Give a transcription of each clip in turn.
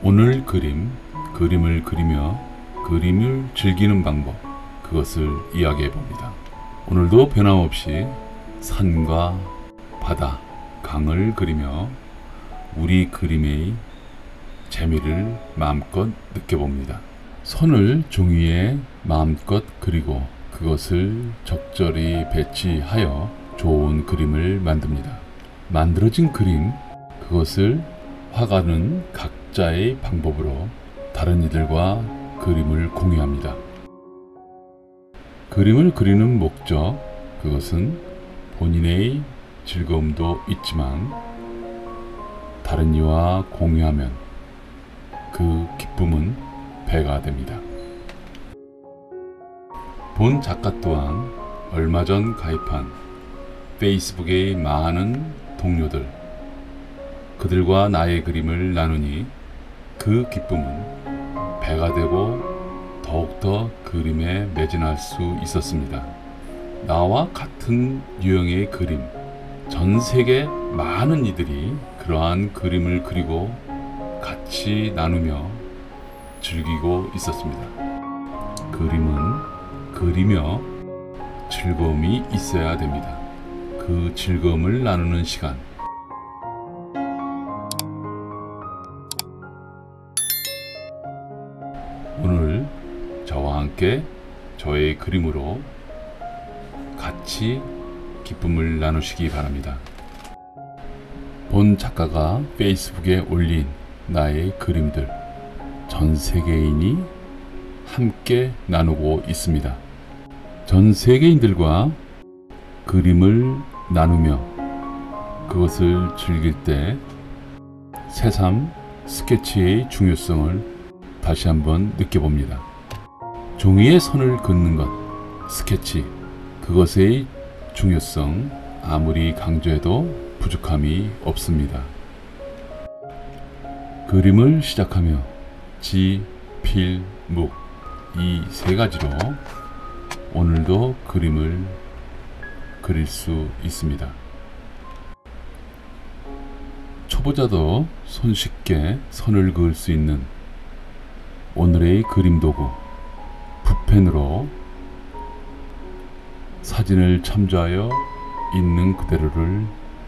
오늘 그림, 그림을 그리며 그림을 즐기는 방법, 그것을 이야기해 봅니다. 오늘도 변함없이 산과 바다, 강을 그리며 우리 그림의 재미를 마음껏 느껴봅니다. 선을 종이에 마음껏 그리고 그것을 적절히 배치하여 좋은 그림을 만듭니다. 만들어진 그림, 그것을 화가는 각 자의 방법으로 다른 이들과 그림을 공유합니다. 그림을 그리는 목적, 그것은 본인의 즐거움도 있지만 다른 이와 공유하면 그 기쁨은 배가 됩니다. 본 작가 또한 얼마 전 가입한 페이스북의 많은 동료들, 그들과 나의 그림을 나누니 그 기쁨은 배가 되고 더욱더 그림에 매진할 수 있었습니다. 나와 같은 유형의 그림, 전 세계 많은 이들이 그러한 그림을 그리고 같이 나누며 즐기고 있었습니다. 그림은 그리며 즐거움이 있어야 됩니다. 그 즐거움을 나누는 시간. 함께 저의 그림으로 같이 기쁨을 나누시기 바랍니다. 본 작가가 페이스북에 올린 나의 그림들 전 세계인이 함께 나누고 있습니다. 전 세계인들과 그림을 나누며 그것을 즐길 때 새삼 스케치의 중요성을 다시 한번 느껴봅니다. 종이에 선을 긋는 것, 스케치, 그것의 중요성 아무리 강조해도 부족함이 없습니다. 그림을 시작하며 지, 필, 묵, 이 세 가지로 오늘도 그림을 그릴 수 있습니다. 초보자도 손쉽게 선을 그을 수 있는 오늘의 그림 도구 붓 펜으로 사진을 참조하여 있는 그대로를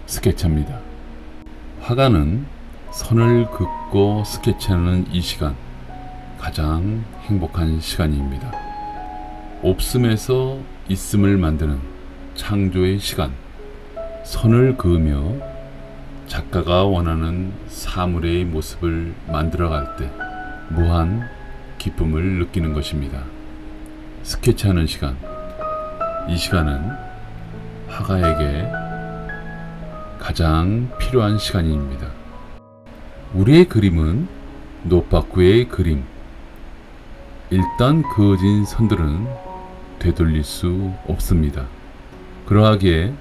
스케치합니다. 화가는 선을 긋고 스케치하는 이 시간 가장 행복한 시간입니다. 없음에서 있음을 만드는 창조의 시간 선을 그으며 작가가 원하는 사물의 모습을 만들어갈 때 무한 기쁨을 느끼는 것입니다. 스케치하는 시간 이 시간은 화가에게 가장 필요한 시간입니다. 우리의 그림은 노파쿠의 그림. 일단 그어진 선들은 되돌릴 수 없습니다. 그러하기에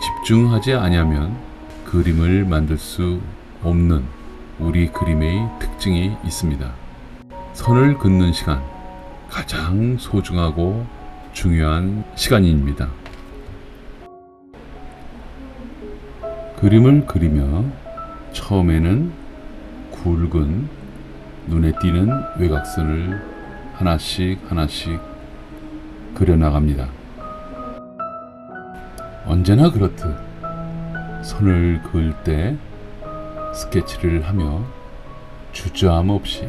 집중하지 아니하면 그림을 만들 수 없는 우리 그림의 특징이 있습니다. 선을 긋는 시간, 가장 소중하고 중요한 시간입니다. 그림을 그리며 처음에는 굵은 눈에 띄는 외곽선을 하나씩 하나씩 그려나갑니다. 언제나 그렇듯 선을 그을 때 스케치를 하며 주저함 없이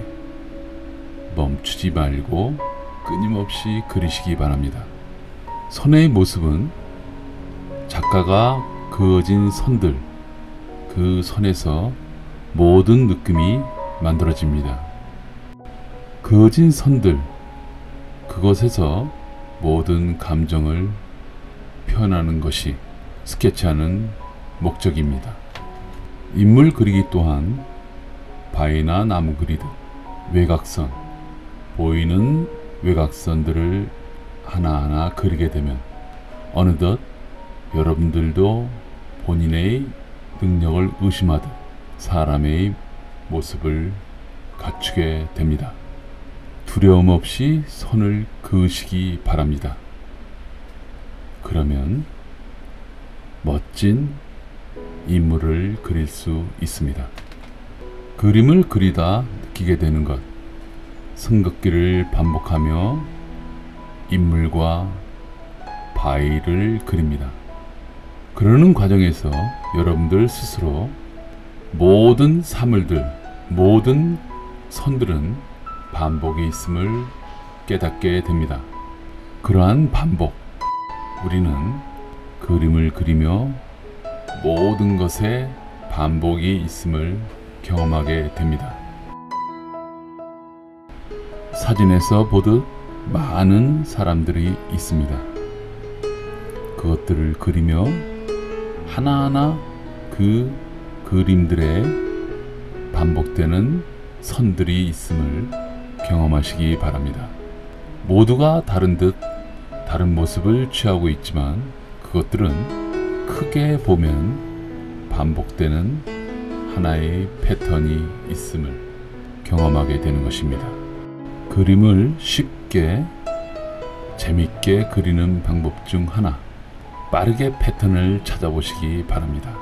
멈추지 말고 끊임없이 그리시기 바랍니다. 선의 모습은 작가가 그어진 선들, 그 선에서 모든 느낌이 만들어집니다. 그어진 선들, 그것에서 모든 감정을 표현하는 것이 스케치하는 목적입니다. 인물 그리기 또한 바위나 나무 그리듯 외곽선, 보이는 외곽선들을 하나하나 그리게 되면 어느덧 여러분들도 본인의 능력을 의심하듯 사람의 모습을 갖추게 됩니다. 두려움 없이 선을 그으시기 바랍니다. 그러면 멋진 인물을 그릴 수 있습니다. 그림을 그리다 느끼게 되는 것. 선긋기를 반복하며 인물과 바위를 그립니다. 그러는 과정에서 여러분들 스스로 모든 사물들, 모든 선들은 반복이 있음을 깨닫게 됩니다. 그러한 반복, 우리는 그림을 그리며 모든 것에 반복이 있음을 경험하게 됩니다. 사진에서 보듯 많은 사람들이 있습니다. 그것들을 그리며 하나하나 그 그림들의 반복되는 선들이 있음을 경험하시기 바랍니다. 모두가 다른 듯 다른 모습을 취하고 있지만 그것들은 크게 보면 반복되는 하나의 패턴이 있음을 경험하게 되는 것입니다. 그림을 쉽게 재밌게 그리는 방법 중 하나 빠르게 패턴을 찾아보시기 바랍니다.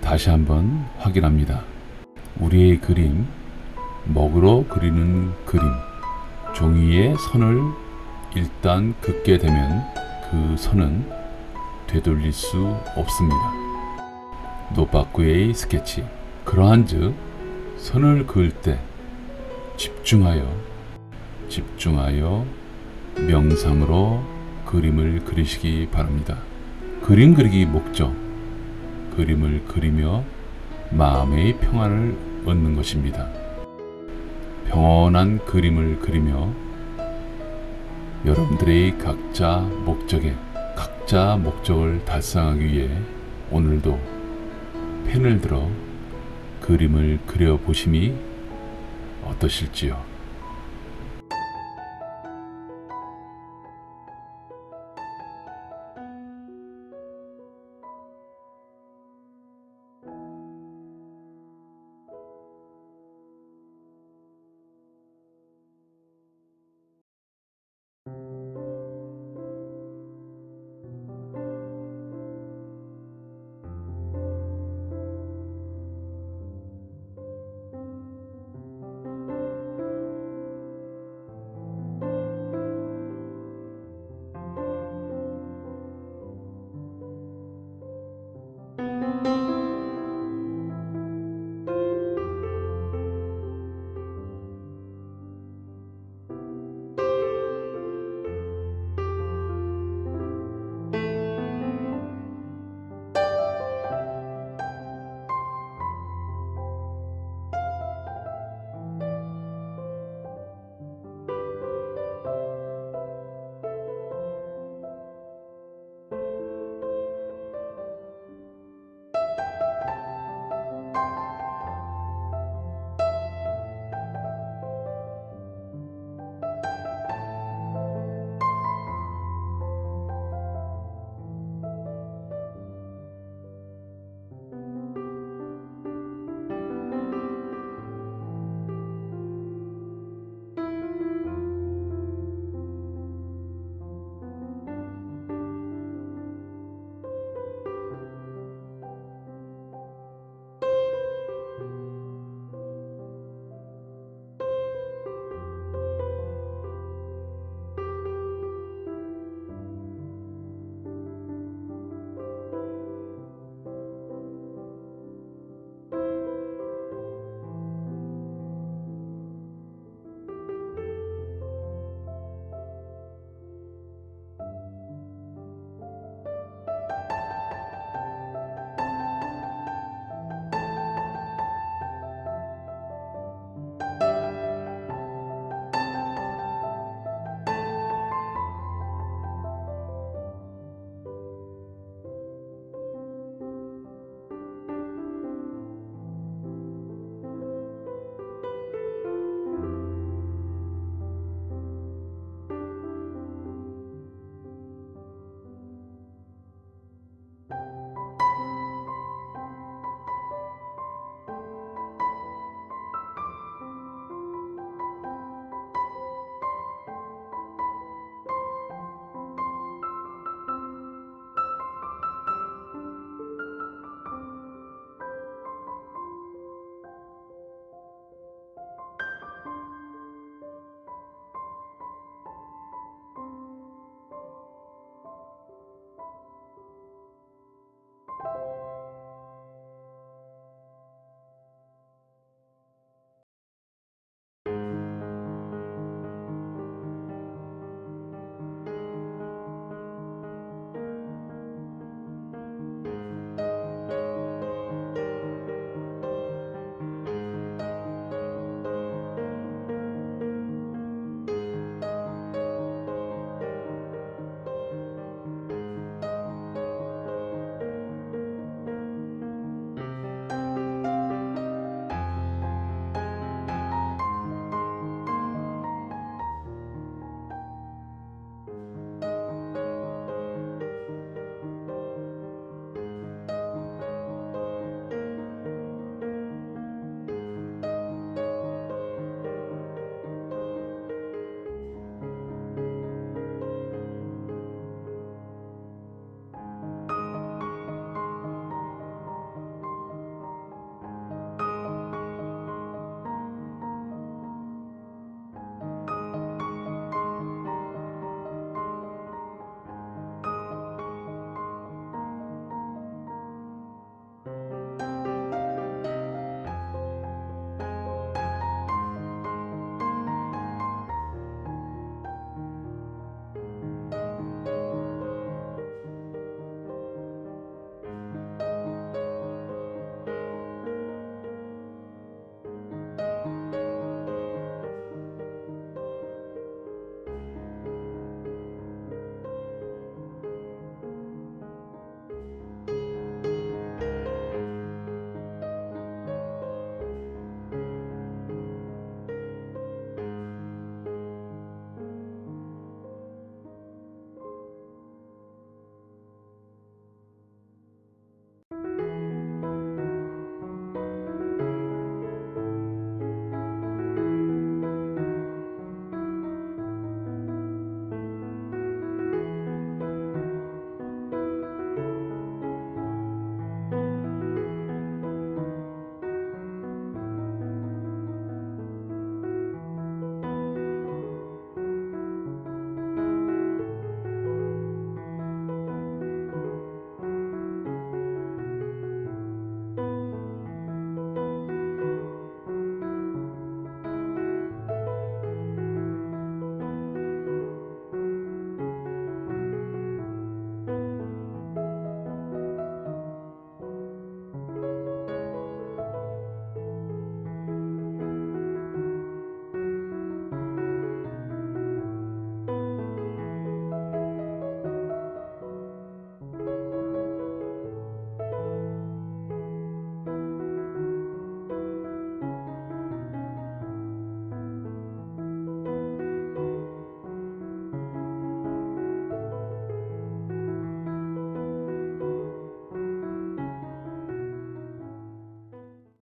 다시 한번 확인합니다. 우리의 그림, 먹으로 그리는 그림, 종이에 선을 일단 긋게 되면 그 선은 되돌릴 수 없습니다. 노빠꾸의 스케치. 그러한즉 선을 그을 때 집중하여 집중하여 명상으로 그림을 그리시기 바랍니다. 그림 그리기 목적 그림을 그리며 마음의 평안을 얻는 것입니다. 평온한 그림을 그리며 여러분들의 각자 목적에 각자 목적을 달성하기 위해 오늘도 펜을 들어 그림을 그려 보심이 어떠실지요?